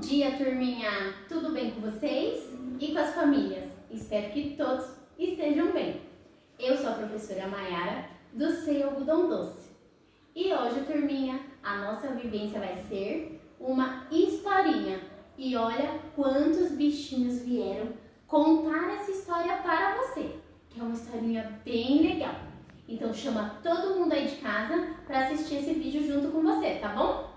Bom dia, turminha! Tudo bem com vocês e com as famílias? Espero que todos estejam bem. Eu sou a professora Maiara do Sei Algodão Doce. E hoje, turminha, a nossa vivência vai ser uma historinha. E olha quantos bichinhos vieram contar essa história para você, que é uma historinha bem legal. Então chama todo mundo aí de casa para assistir esse vídeo junto com você, tá bom?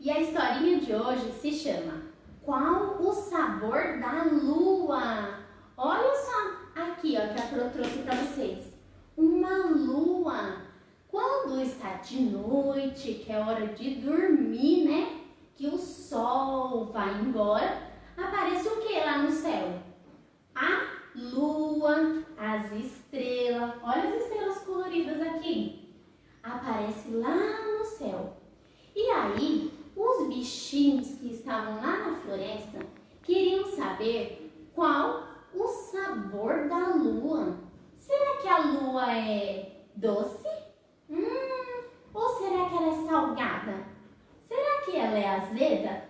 E a historinha de hoje se chama Qual o sabor da lua? Olha só aqui, ó, que a Pro trouxe para vocês. Uma lua. Quando está de noite, que é hora de dormir, né? Que o sol vai embora, aparece o que lá no céu? A lua, as estrelas. Olha as estrelas coloridas aqui. Aparece lá no céu. E aí, os bichinhos que estavam lá na floresta queriam saber qual o sabor da lua. Será que a lua é doce? Hum, ou será que ela é salgada? Será que ela é azeda?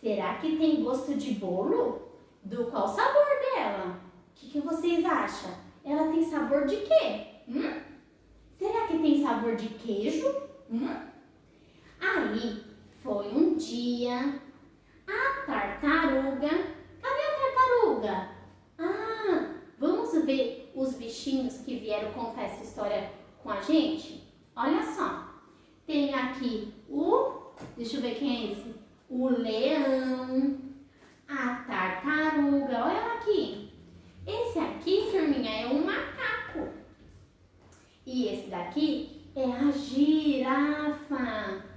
Será que tem gosto de bolo? Do qual sabor dela? O que, que vocês acham? Ela tem sabor de quê? Hum? Será que tem sabor de queijo? Hum? Aí, foi um dia, a tartaruga. Cadê a tartaruga? Ah, vamos ver os bichinhos que vieram contar essa história com a gente? Olha só, tem aqui o, deixa eu ver quem é esse, o leão, a tartaruga, olha ela aqui. Esse aqui, turminha, é um macaco. E esse daqui é a girafa.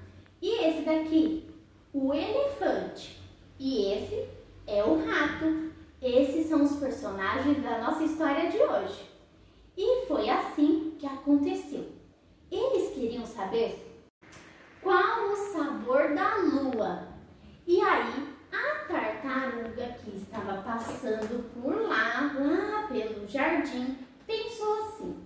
Esse daqui? O elefante. E esse é o rato. Esses são os personagens da nossa história de hoje. E foi assim que aconteceu. Eles queriam saber qual o sabor da lua. E aí, a tartaruga que estava passando por lá, lá pelo jardim, pensou assim: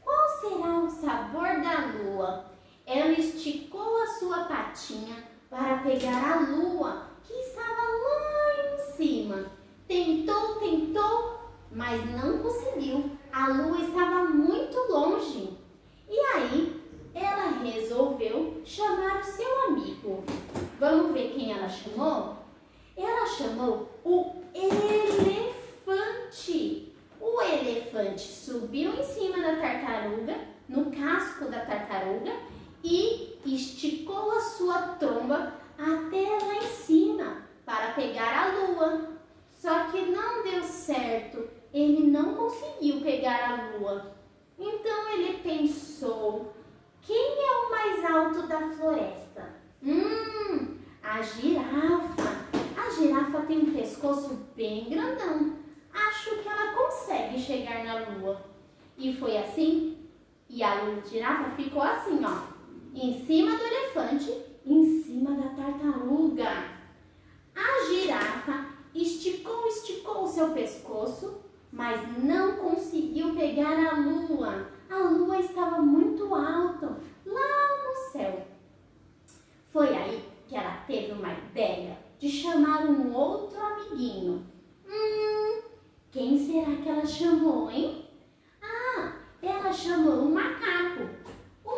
qual será o sabor da lua? Ela esticou a sua patinha para pegar a lua que estava lá em cima. Tentou, tentou, mas não conseguiu. A lua estava muito longe. E aí ela resolveu chamar o seu amigo. Vamos ver quem ela chamou? Ela chamou o elefante. O elefante subiu em cima da tartaruga, no casco da tartaruga, e esticou a sua tromba até lá em cima para pegar a lua. Só que não deu certo, ele não conseguiu pegar a lua. Então ele pensou: quem é o mais alto da floresta? Hum, a girafa. A girafa tem um pescoço bem grandão. Acho que ela consegue chegar na lua. E foi assim. E a girafa ficou assim, ó em cima do elefante, em cima da tartaruga. A girafa esticou, esticou o seu pescoço, mas não conseguiu pegar a lua. A lua estava muito alta, lá no céu. Foi aí que ela teve uma ideia de chamar um outro amiguinho. Hum, quem será que ela chamou, hein? Ah, ela chamou um macaco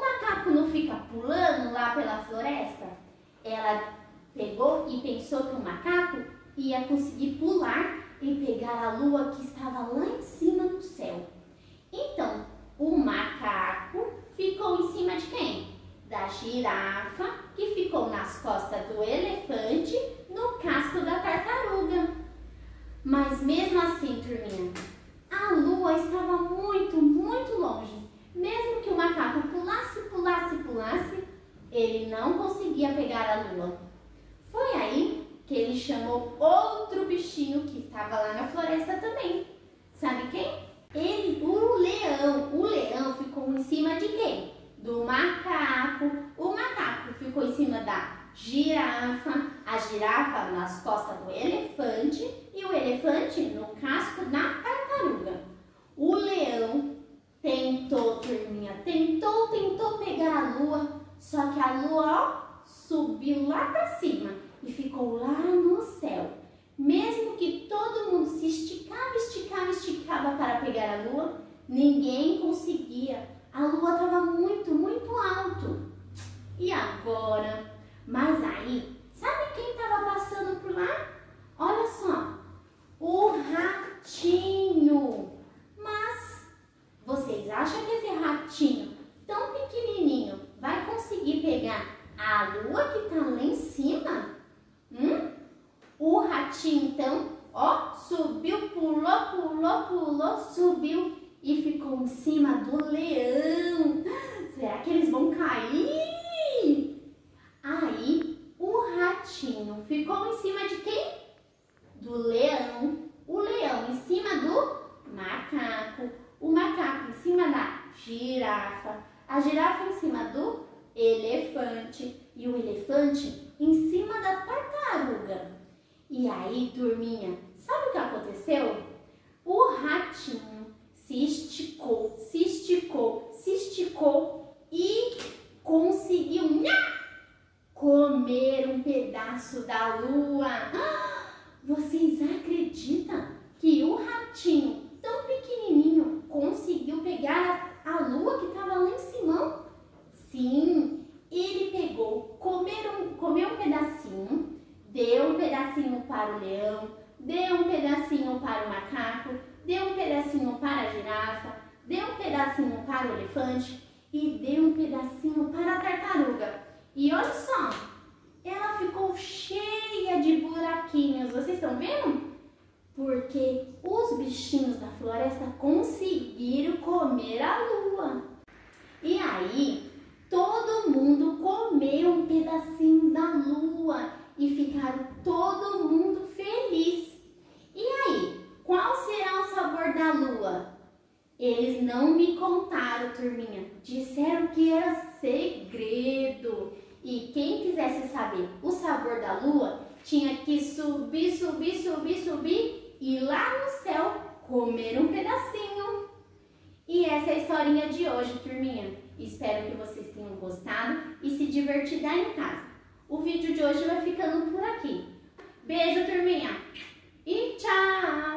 macaco não fica pulando lá pela floresta? Ela pegou e pensou que o macaco ia conseguir pular e pegar a lua que estava lá em cima no céu. Então, o macaco ficou em cima de quem? Da girafa, que ficou nas costas do elefante, no casco da tartaruga. Mas mesmo assim, turminha, a lua estava muito, muito longe. Mesmo que o macaco pulasse, pulasse, pulasse, ele não conseguia pegar a lua. Foi aí que chamou outro bichinho que estava lá na floresta também. Sabe quem? Ele, o leão. O leão ficou em cima de quem? Do macaco. O macaco ficou em cima da girafa, a girafa nas costas do elefante e o elefante no casco da tartaruga. O leão Tentou, turminha, tentou, tentou pegar a lua, só que a lua, ó, subiu lá cima e ficou lá no céu. Mesmo que todo mundo se esticava, esticava, esticava para pegar a lua, ninguém conseguia. A lua estava muito, muito alto. E agora? Mas aí, sabe quem estava passando por lá? Olha só, o ratinho. Mas vocês acham que esse ratinho tão pequenininho vai conseguir pegar a lua que está lá em cima? O ratinho então, ó, subiu, pulou, pulou, pulou, subiu e ficou em cima do leão. Será que eles vão cair? Aí o ratinho ficou em cima de quem? Do leão. O leão em cima do macaco. O macaco em cima da girafa. A girafa em cima do elefante. E o elefante em cima. E aí, turminha, sabe o que aconteceu? O ratinho se esticou, se esticou, se esticou e conseguiu nha, comer um pedaço da lua. Vocês acreditam que o ratinho tão pequenininho conseguiu pegar a lua que estava lá em cima? Sim, ele pegou, comer um, comeu um pedacinho, deu um pedacinho para o leão, deu um pedacinho para o macaco, deu um pedacinho para a girafa, deu um pedacinho para o elefante e deu um pedacinho para a tartaruga. E olha só, ela ficou cheia de buraquinhos, vocês estão vendo? Porque os bichinhos da floresta conseguiram comer a lua. E aí, todo mundo comeu um pedacinho da lua e ficaram todo mundo feliz. E aí, qual será o sabor da lua? Eles não me contaram, turminha. Disseram que era segredo. E quem quisesse saber o sabor da lua, tinha que subir, subir, subir, subir e lá no céu comer um pedacinho. E essa é a historinha de hoje, turminha. Espero que vocês tenham gostado e se divertido em casa. O vídeo de hoje vai ficando por aqui. Beijo, turminha! E tchau!